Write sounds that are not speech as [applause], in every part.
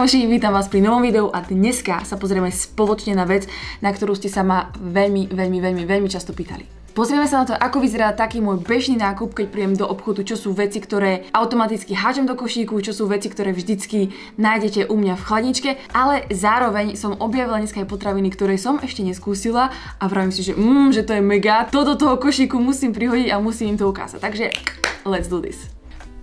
kamoši, vítam vás pri novom videu a dneska sa pozrieme spoločne na vec, na ktorú ste sa ma veľmi, veľmi, veľmi, veľmi často pýtali. Pozrieme sa na to, ako vyzerá taký môj bežný nákup, keď príjem do obchodu, čo sú veci, ktoré automaticky hážem do košíku, čo sú veci, ktoré vždycky nájdete u mňa v chladničke, ale zároveň som objavila dneska aj potraviny, ktoré som ešte neskúsila a vravím si, že, mm, že to je mega, to do toho košíku musím prihodiť a musím im to ukázať. Takže let's do this.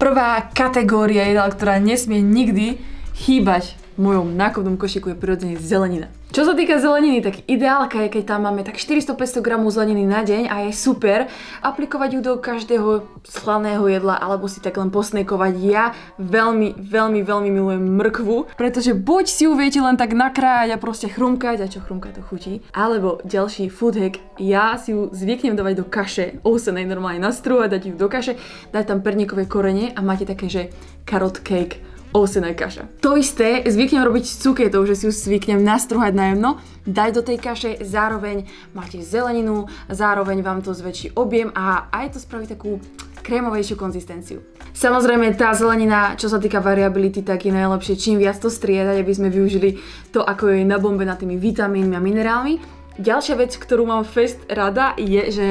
Prvá kategória jedla, ktorá nesmie nikdy chýbať v mojom nákupnom košíku je prirodzene zelenina. Čo sa týka zeleniny, tak ideálka je, keď tam máme tak 400-500 gramov zeleniny na deň a je super aplikovať ju do každého slaného jedla alebo si tak len posnekovať. Ja veľmi, veľmi, veľmi milujem mrkvu, pretože buď si ju viete len tak nakrájať a proste chrumkať a čo chrumkať to chutí, alebo ďalší food hack, ja si ju zvyknem dávať do kaše, ousenej normálne nastrúhať, dať ju do kaše, dať tam perníkové korene a máte také, že carrot cake ovsená kaša. To isté zvyknem robiť s cuketou, že si ju zvyknem nastruhať na jedno, dať do tej kaše, zároveň máte zeleninu, zároveň vám to zväčší objem a aj to spraví takú krémovejšiu konzistenciu. Samozrejme tá zelenina, čo sa týka variability, tak je najlepšie čím viac to striedať, aby sme využili to, ako je nabombená tými vitamínmi a minerálmi. Ďalšia vec, ktorú mám fest rada, je, že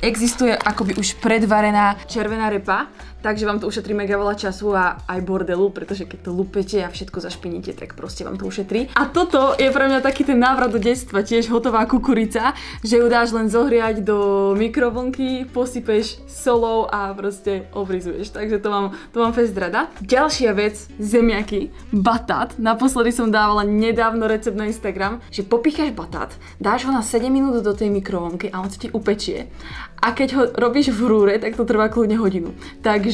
existuje akoby už predvarená červená repa, takže vám to ušetrí mega veľa času a aj bordelu, pretože keď to lupete a všetko zašpiníte, tak proste vám to ušetrí. A toto je pre mňa taký ten návrat do detstva, tiež hotová kukurica, že ju dáš len zohriať do mikrovlnky, posypeš solou a proste obrizuješ. Takže to mám, to mám fest rada. Ďalšia vec, zemiaky, batát. Naposledy som dávala nedávno recept na Instagram, že popíchaš batát, dáš ho na 7 minút do tej mikrovlnky a on sa ti upečie a keď ho robíš v rúre, tak to trvá kľudne hodinu. Takže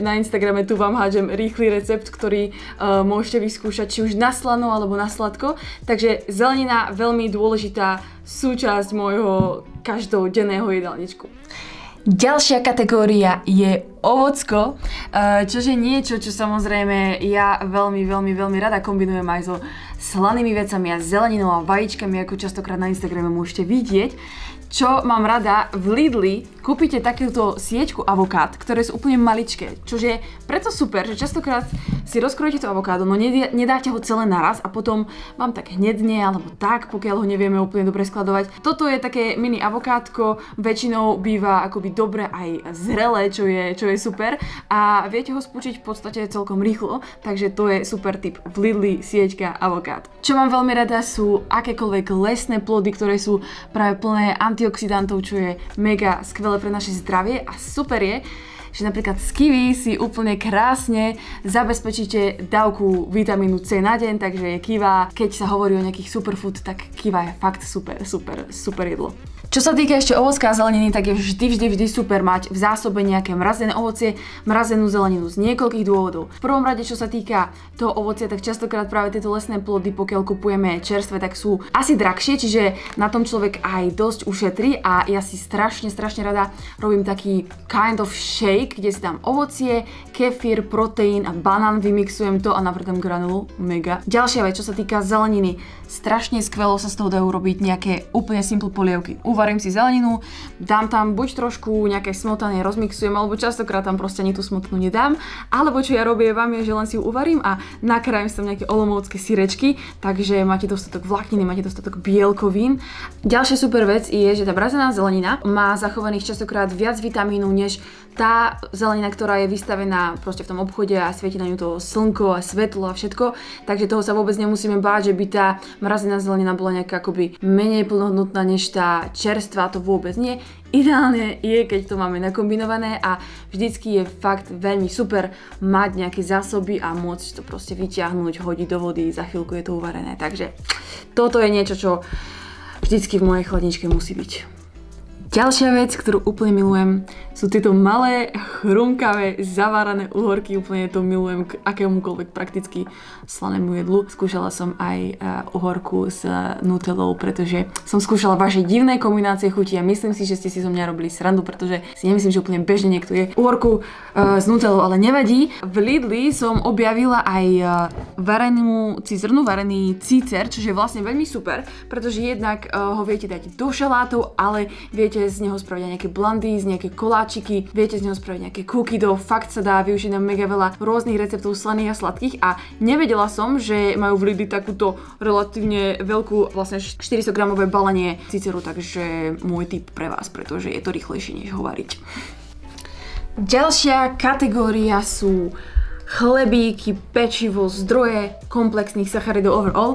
na Instagrame tu vám hádžem rýchly recept, ktorý uh, môžete vyskúšať či už na slano alebo na sladko. Takže zelenina veľmi dôležitá súčasť môjho každodenného jedálničku. Ďalšia kategória je ovocko, eh, čo je niečo, čo samozrejme ja veľmi, veľmi, veľmi rada kombinujem aj so slanými vecami a zeleninou a vajíčkami, ako častokrát na Instagrame môžete vidieť čo mám rada, v Lidli kúpite takúto sieťku avokád, ktoré sú úplne maličké, čo je preto super, že častokrát si rozkrojete to avokádo, no nedáte ho celé naraz a potom vám tak hnedne alebo tak, pokiaľ ho nevieme úplne dobre skladovať. Toto je také mini avokádko, väčšinou býva akoby dobre aj zrelé, čo je, čo je super a viete ho spúčiť v podstate celkom rýchlo, takže to je super tip v Lidli sieťka avokád. Čo mám veľmi rada sú akékoľvek lesné plody, ktoré sú práve plné anti antioxidantov, čo je mega skvelé pre naše zdravie a super je, že napríklad z kiwi si úplne krásne zabezpečíte dávku vitamínu C na deň, takže je kiva, keď sa hovorí o nejakých superfood, tak kiva je fakt super, super, super jedlo. Čo sa týka ešte ovocká a zeleniny, tak je vždy, vždy, vždy super mať v zásobe nejaké mrazené ovocie, mrazenú zeleninu z niekoľkých dôvodov. V prvom rade, čo sa týka toho ovocia, tak častokrát práve tieto lesné plody, pokiaľ kupujeme čerstvé, tak sú asi drahšie, čiže na tom človek aj dosť ušetrí a ja si strašne, strašne rada robím taký kind of shake, kde si dám ovocie, kefír, proteín a banán, vymixujem to a napríklad granulu, mega. Ďalšia vec, čo sa týka zeleniny, strašne skvelo sa z toho dajú robiť nejaké úplne simple polievky. Uvar uvarím si zeleninu, dám tam buď trošku nejaké smotanie, rozmixujem, alebo častokrát tam proste ani tú smotnú nedám, alebo čo ja robím vám je, že len si ju uvarím a nakrájem si tam nejaké olomovské syrečky, takže máte dostatok vlákniny, máte dostatok bielkovín. Ďalšia super vec je, že tá brazená zelenina má zachovaných častokrát viac vitamínu než tá zelenina, ktorá je vystavená proste v tom obchode a svieti na ňu to slnko a svetlo a všetko, takže toho sa vôbec nemusíme báť, že by tá mrazená zelenina bola nejaká akoby menej plnohodnotná než tá čerstvá, to vôbec nie. Ideálne je, keď to máme nakombinované a vždycky je fakt veľmi super mať nejaké zásoby a môcť to proste vyťahnuť, hodiť do vody, za chvíľku je to uvarené. Takže toto je niečo, čo vždycky v mojej chladničke musí byť. Ďalšia vec, ktorú úplne milujem, sú tieto malé, chrumkavé, zavárané uhorky. Úplne to milujem k akémukoľvek prakticky slanému jedlu. Skúšala som aj uh, uhorku s uh, nutellou, pretože som skúšala vaše divné kombinácie chutí a myslím si, že ste si zo mňa robili srandu, pretože si nemyslím, že úplne bežne niekto je uhorku uh, s nutellou, ale nevadí. V Lidli som objavila aj varenú cizrnu, varený cícer, čo je vlastne veľmi super, pretože jednak ho viete dať do šalátov, ale viete viete z neho spraviť nejaké blandies, nejaké koláčiky, viete z neho spraviť nejaké cookie dough, fakt sa dá využiť na mega veľa rôznych receptov slaných a sladkých a nevedela som, že majú v Lidli takúto relatívne veľkú, vlastne 400 gramové balenie ciceru, takže môj tip pre vás, pretože je to rýchlejšie než ho. Ďalšia kategória sú chlebíky, pečivo, zdroje komplexných sacharidov overall.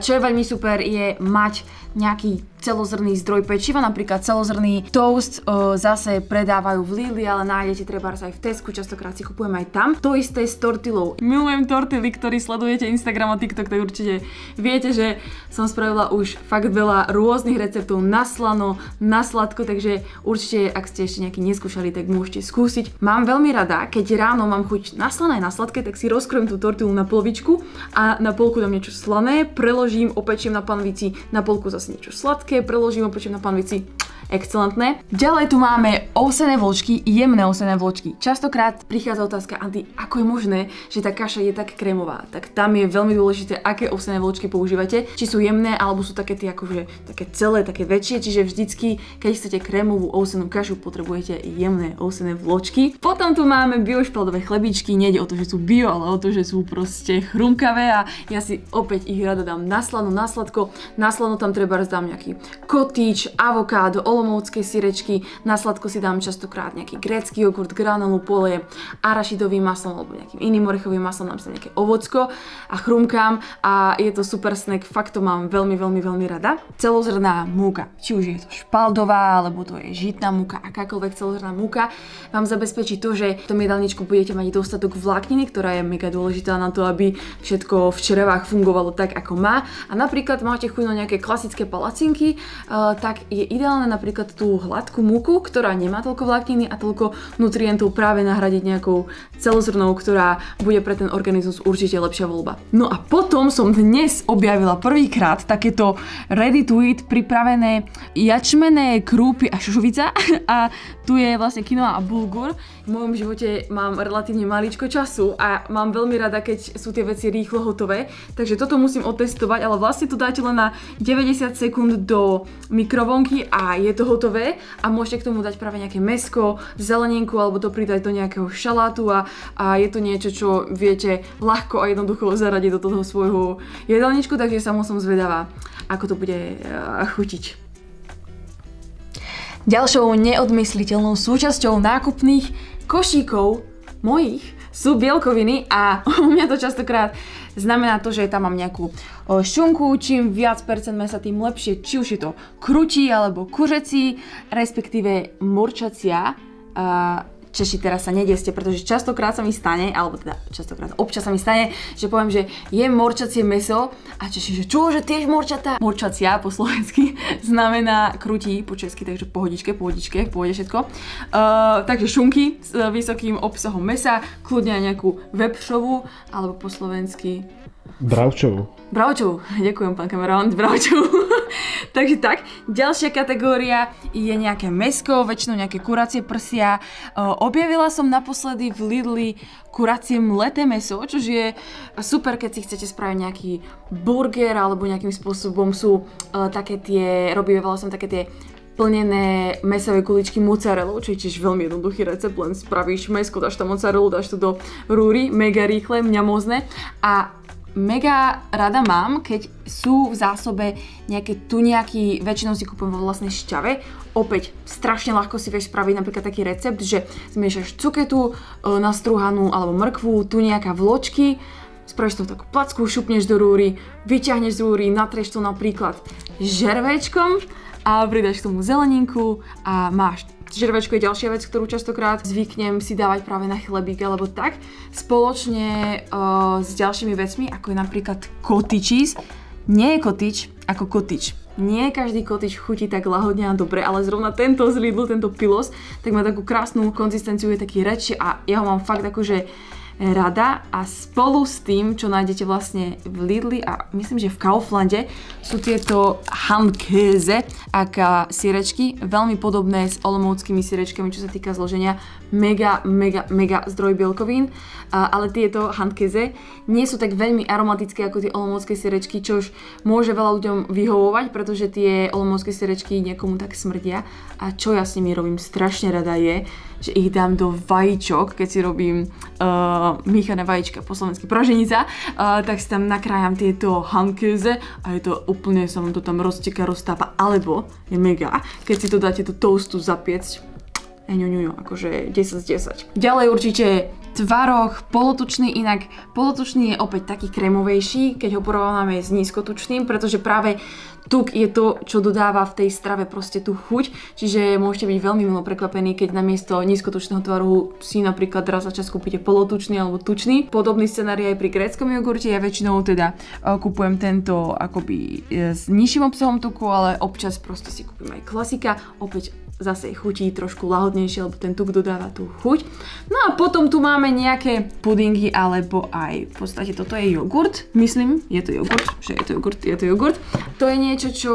Čo je veľmi super je mať nejaký celozrný zdroj pečiva, napríklad celozrný toast o, zase predávajú v Lidli, ale nájdete treba aj v Tesku, častokrát si kupujem aj tam. To isté s tortilou. Milujem tortily, ktorí sledujete Instagram a TikTok, tak určite viete, že som spravila už fakt veľa rôznych receptov na slano, na sladko, takže určite, ak ste ešte nejaký neskúšali, tak môžete skúsiť. Mám veľmi rada, keď ráno mám chuť na slané, na sladké, tak si rozkrojem tú tortilu na polovičku a na polku dám niečo slané, preložím, opečiem na panvici, na polku zase niečo sladké, preložím, opečiem na panvici excelentné. Ďalej tu máme ovsené vločky, jemné ovsené vločky. Častokrát prichádza otázka, Andy, ako je možné, že tá kaša je tak krémová? Tak tam je veľmi dôležité, aké ovsené vločky používate. Či sú jemné, alebo sú také tie akože také celé, také väčšie. Čiže vždycky, keď chcete krémovú ovsenú kašu, potrebujete jemné ovsené vločky. Potom tu máme biošpaldové chlebičky. Nejde o to, že sú bio, ale o to, že sú proste chrumkavé a ja si opäť ich rada dám na slano, na sladko. Na slano tam treba dám nejaký kotič, avokádo, olomoucké syrečky, na sladko si dám častokrát nejaký grécky jogurt, granolu, pole, arašidovým maslom alebo nejakým iným orechovým maslom, dám si nejaké ovocko a chrumkám a je to super snack, fakt to mám veľmi, veľmi, veľmi rada. Celozrná múka, či už je to špaldová, alebo to je žitná múka, akákoľvek celozrná múka, vám zabezpečí to, že v tom jedálničku budete mať dostatok vlákniny, ktorá je mega dôležitá na to, aby všetko v črevách fungovalo tak, ako má. A napríklad máte chuť na nejaké klasické palacinky, uh, tak je ideálne napríklad napríklad tú hladkú múku, ktorá nemá toľko vlákniny a toľko nutrientov práve nahradiť nejakou celozrnou, ktorá bude pre ten organizmus určite lepšia voľba. No a potom som dnes objavila prvýkrát takéto ready to eat pripravené jačmené krúpy a šušovica [laughs] a tu je vlastne quinoa a bulgur. V mojom živote mám relatívne maličko času a mám veľmi rada, keď sú tie veci rýchlo hotové, takže toto musím otestovať, ale vlastne to dáte len na 90 sekúnd do mikrovonky a je to hotové a môžete k tomu dať práve nejaké mesko, zeleninku alebo to pridať do nejakého šalátu a, a je to niečo, čo viete ľahko a jednoducho zaradiť do toho svojho jedálničku, takže samo som zvedavá, ako to bude uh, chutiť. Ďalšou neodmysliteľnou súčasťou nákupných košíkov mojich sú bielkoviny a [laughs] u mňa to častokrát znamená to, že tam mám nejakú šunku, čím viac percent mesa, tým lepšie, či už je to krutí alebo kuřecí, respektíve morčacia. Češi teraz sa nedeste, pretože častokrát sa mi stane, alebo teda častokrát, občas sa mi stane, že poviem, že je morčacie meso a Češi, že čo, že tiež morčatá? Morčacia po slovensky [laughs] znamená krutí po česky, takže pohodičke, pohodičke, pohode všetko. Uh, takže šunky s vysokým obsahom mesa, kľudne aj nejakú vepšovú, alebo po slovensky Bravčovú. Bravčovú, ďakujem pán kamerón, Bravčovú. [laughs] Takže tak, ďalšia kategória je nejaké mesko, väčšinou nejaké kuracie prsia. Objavila som naposledy v Lidli kuracie mleté meso, čo je super, keď si chcete spraviť nejaký burger alebo nejakým spôsobom sú uh, také tie, robíme som také tie plnené mesové kuličky mozzarellou, čo je tiež veľmi jednoduchý recept, len spravíš mesko, dáš tam mozzarellu, dáš to do rúry, mega rýchle, mňamozne a mega rada mám, keď sú v zásobe nejaké tuniaky, väčšinou si kúpujem vo vlastnej šťave. Opäť strašne ľahko si vieš spraviť napríklad taký recept, že zmiešaš cuketu, e, nastruhanú alebo mrkvu, tuniaka vločky, spravíš to takú placku, šupneš do rúry, vyťahneš z rúry, natrieš to napríklad žervečkom a pridaš k tomu zeleninku a máš Žervečko je ďalšia vec, ktorú častokrát zvyknem si dávať práve na chlebík alebo tak. Spoločne uh, s ďalšími vecmi, ako je napríklad cottage. Nie je kotič ako kotič. Nie každý kotič chutí tak lahodne a dobre, ale zrovna tento z Lidlu, tento pilos, tak má takú krásnu konzistenciu, je taký reči a ja ho mám fakt akože rada a spolu s tým, čo nájdete vlastne v Lidli a myslím, že v Kauflande, sú tieto Handkäse a sírečky, veľmi podobné s olomouckými sírečkami, čo sa týka zloženia. Mega, mega, mega zdroj bielkovín, ale tieto Handkäse nie sú tak veľmi aromatické ako tie olomoucké sírečky, čo už môže veľa ľuďom vyhovovať, pretože tie olomoucké sírečky niekomu tak smrdia. A čo ja s nimi robím strašne rada je, že ich dám do vajíčok, keď si robím uh, míchané vajíčka, po slovensky praženica, uh, tak si tam nakrájam tieto hankeze a je to úplne, sa vám to tam rozteka, roztápa, alebo je mega, keď si to dáte do toastu zapiecť, ňuňuňu, akože 10 z 10. Ďalej určite tvaroch, polotučný, inak. Polotučný je opäť taký kremovejší, keď ho porovnáme s nízkotučným, pretože práve tuk je to, čo dodáva v tej strave proste tú chuť, čiže môžete byť veľmi milo prekvapení, keď namiesto nízkotučného tvaru si napríklad raz za čas kúpite polotučný alebo tučný. Podobný scenár aj pri gréckom jogurte, ja väčšinou teda uh, kupujem tento akoby e, s nižším obsahom tuku, ale občas proste si kúpim aj klasika, opäť zase chutí trošku lahodnejšie, lebo ten tuk dodáva tú chuť. No a potom tu máme nejaké pudingy, alebo aj v podstate toto je jogurt, myslím, je to jogurt, že je to jogurt, je to jogurt. To je niečo, čo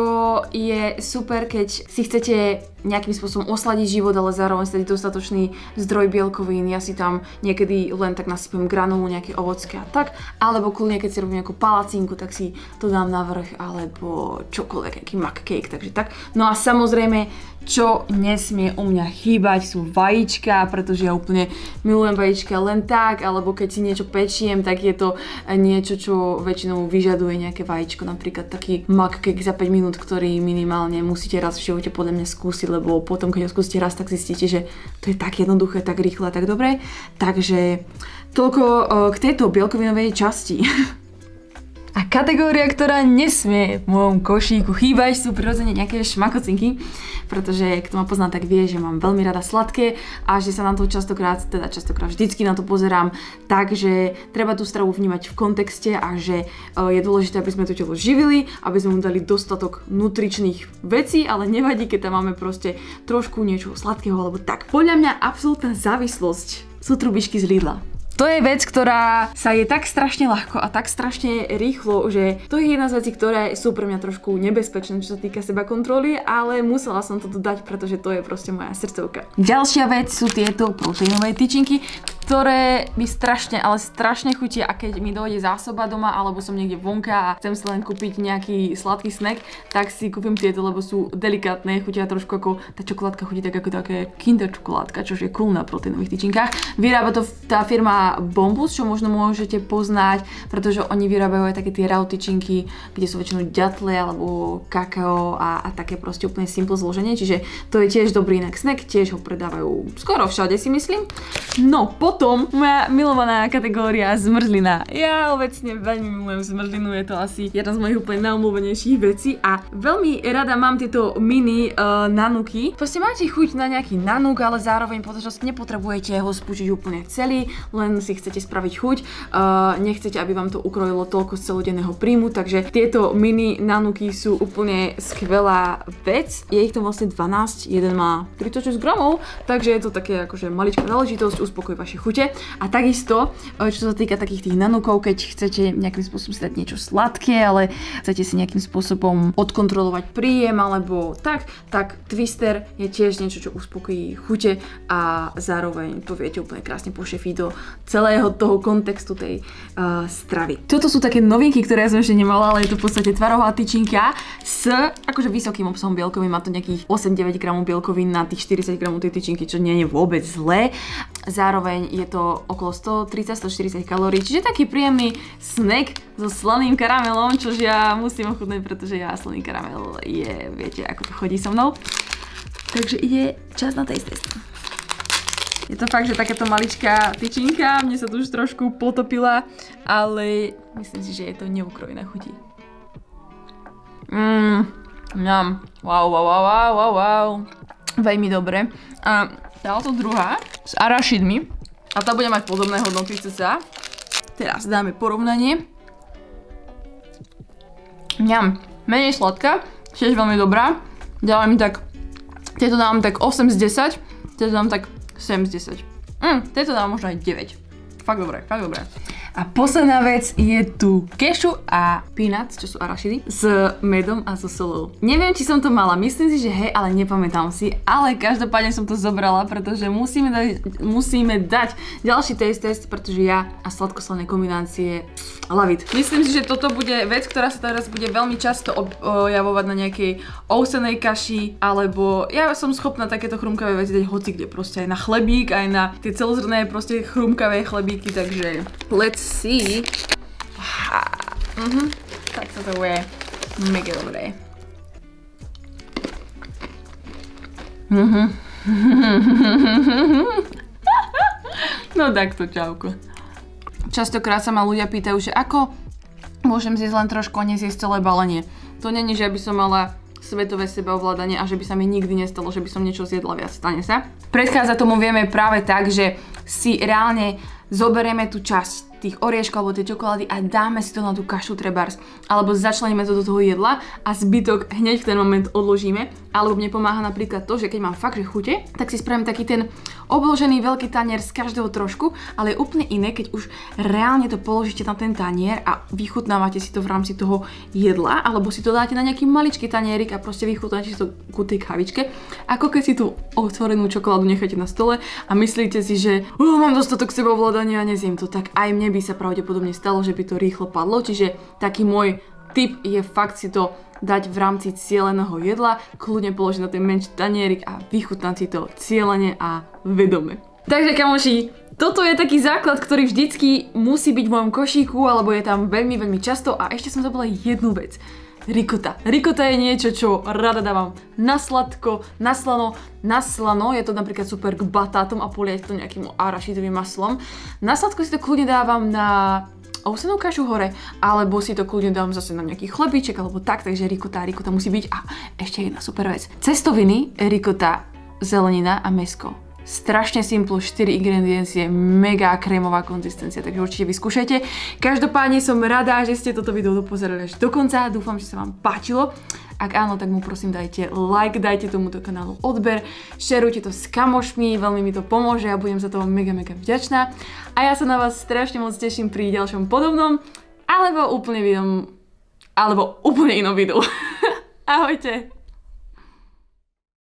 je super, keď si chcete nejakým spôsobom osladiť život, ale zároveň ste dostatočný zdroj bielkovín. Ja si tam niekedy len tak nasypem granulu, nejaké ovocké a tak, alebo kľudne keď si robím nejakú palacinku, tak si to dám na vrch, alebo čokoľvek, nejaký mac cake, takže tak. No a samozrejme, čo nesmie u mňa chýbať sú vajíčka, pretože ja úplne milujem vajíčka len tak, alebo keď si niečo pečiem, tak je to niečo, čo väčšinou vyžaduje nejaké vajíčko, napríklad taký cake za 5 minút, ktorý minimálne musíte raz v živote podľa mňa skúsiť, lebo potom, keď ho skúsite raz, tak zistíte, že to je tak jednoduché, tak rýchle a tak dobre. Takže toľko k tejto bielkovinovej časti. [laughs] A kategória, ktorá nesmie v mojom košíku chýbať, sú prirodzene nejaké šmakocinky, pretože kto ma pozná, tak vie, že mám veľmi rada sladké a že sa na to častokrát, teda častokrát vždycky na to pozerám, takže treba tú stravu vnímať v kontexte a že e, je dôležité, aby sme to telo živili, aby sme mu dali dostatok nutričných vecí, ale nevadí, keď tam máme proste trošku niečo sladkého alebo tak. Podľa mňa absolútna závislosť sú trubičky z Lidla. To je vec, ktorá sa je tak strašne ľahko a tak strašne rýchlo, že to je jedna z vecí, ktoré sú pre mňa trošku nebezpečné, čo sa týka seba kontroly, ale musela som to dodať, pretože to je proste moja srdcovka. Ďalšia vec sú tieto proteínové tyčinky, ktoré mi strašne, ale strašne chutia a keď mi dojde zásoba doma alebo som niekde vonka a chcem si len kúpiť nejaký sladký snack, tak si kúpim tieto, lebo sú delikátne, chutia trošku ako tá čokoládka chutí tak ako také kinder čokoládka, čo je cool na proteínových tyčinkách. Vyrába to tá firma Bombus, čo možno môžete poznať, pretože oni vyrábajú aj také tie raw tyčinky, kde sú väčšinou ďatle alebo kakao a, a také proste úplne simple zloženie, čiže to je tiež dobrý snack, tiež ho predávajú skoro všade si myslím. No, po potom moja milovaná kategória zmrzlina. Ja obecne veľmi milujem zmrzlinu, je to asi jedna z mojich úplne najobľúbenejších vecí a veľmi rada mám tieto mini uh, nanuky. Proste máte chuť na nejaký nanuk, ale zároveň potom nepotrebujete ho spúčiť úplne celý, len si chcete spraviť chuť. Uh, nechcete, aby vám to ukrojilo toľko z celodenného príjmu, takže tieto mini nanuky sú úplne skvelá vec. Je ich to vlastne 12, jeden má 36 gramov, takže je to také akože maličká záležitosť, uspokojí vaše chute. A takisto, e, čo sa týka takých tých nanukov, keď chcete nejakým spôsobom si dať niečo sladké, ale chcete si nejakým spôsobom odkontrolovať príjem alebo tak, tak Twister je tiež niečo, čo uspokojí chute a zároveň to viete úplne krásne pošefiť do celého toho kontextu tej uh, stravy. Toto sú také novinky, ktoré ja som ešte nemala, ale je to v podstate tvarová tyčinka s akože vysokým obsahom bielkovín, má to nejakých 8-9 gramov bielkovín na tých 40 gramov tej tyčinky, čo nie je vôbec zlé. Zároveň je to okolo 130-140 kalórií, čiže taký príjemný snack so slaným karamelom, čož ja musím ochutnať, pretože ja slaný karamel je, viete, ako to chodí so mnou. Takže ide čas na taste test. Je to fakt, že takáto maličká tyčinka, mne sa tu už trošku potopila, ale myslím si, že je to neukrojená chutí. Mmm, mňam, wow, wow, wow, wow, wow, wow. Veľmi dobre. A táto druhá s arašidmi, a tá bude mať podobné hodnoty cca. Teraz dáme porovnanie. Mňam, menej sladká, tiež veľmi dobrá. Mi tak, tieto dávam tak 8 z 10, tieto dávam tak 7 z 10. Mm, tieto dávam možno aj 9. fakt dobré, fakt dobré. A posledná vec je tu kešu a peanuts, čo sú arašidy, s medom a so solou. Neviem, či som to mala, myslím si, že hej, ale nepamätám si, ale každopádne som to zobrala, pretože musíme dať, musíme dať ďalší taste test, pretože ja a sladkoslané kombinácie love. Myslím si, že toto bude vec, ktorá sa teraz bude veľmi často objavovať na nejakej ousenej kaši, alebo ja som schopná takéto chrumkavé veci dať hoci kde, proste aj na chlebík, aj na tie celozrné proste chrumkavé chlebíky, takže let's see. Mhm. [laughs] Tak sa to bude mega dobré. Mhm. no takto, čauko. Častokrát sa ma ľudia pýtajú, že ako môžem zjesť len trošku a nezjesť celé balenie. To není, že by som mala svetové sebaovládanie a že by sa mi nikdy nestalo, že by som niečo zjedla viac. Stane sa. Predchádza tomu vieme práve tak, že si reálne zoberieme tú časť tých orieškov alebo tej čokolády a dáme si to na tú kašu trebárs. Alebo začleníme to do toho jedla a zbytok hneď v ten moment odložíme. Alebo mne pomáha napríklad to, že keď mám fakt že chute, tak si spravím taký ten obložený veľký tanier z každého trošku, ale je úplne iné, keď už reálne to položíte na ten tanier a vychutnávate si to v rámci toho jedla, alebo si to dáte na nejaký maličký tanierik a proste vychutnáte si to ku tej kavičke, ako keď si tú otvorenú čokoládu necháte na stole a myslíte si, že mám dostatok sebovládania a nezjem to, tak aj mne by sa pravdepodobne stalo, že by to rýchlo padlo, čiže taký môj tip je fakt si to dať v rámci cieľeného jedla, kľudne položiť na ten menší tanierik a vychutnať si to cieľene a vedome. Takže kamoši, toto je taký základ, ktorý vždycky musí byť v mojom košíku, alebo je tam veľmi, veľmi často a ešte som zabudla jednu vec. Rikota. Rikota je niečo, čo rada dávam na sladko, na slano, na slano, je to napríklad super k batátom a poliať to nejakým arašidovým maslom. Na sladko si to kľudne dávam na ovsenú kašu hore, alebo si to kľudne dám zase na nejaký chlebíček alebo tak, takže rikota, rikota musí byť. A ešte jedna super vec. Cestoviny, rikota, zelenina a mesko strašne simplu, 4 ingrediencie, mega krémová konzistencia, takže určite vyskúšajte. Každopádne som rada, že ste toto video dopozerali až do konca, dúfam, že sa vám páčilo. Ak áno, tak mu prosím dajte like, dajte tomuto kanálu odber, šerujte to s kamošmi, veľmi mi to pomôže a budem za to mega mega vďačná. A ja sa na vás strašne moc teším pri ďalšom podobnom, alebo úplne vidom, alebo úplne inom videu. [laughs] Ahojte!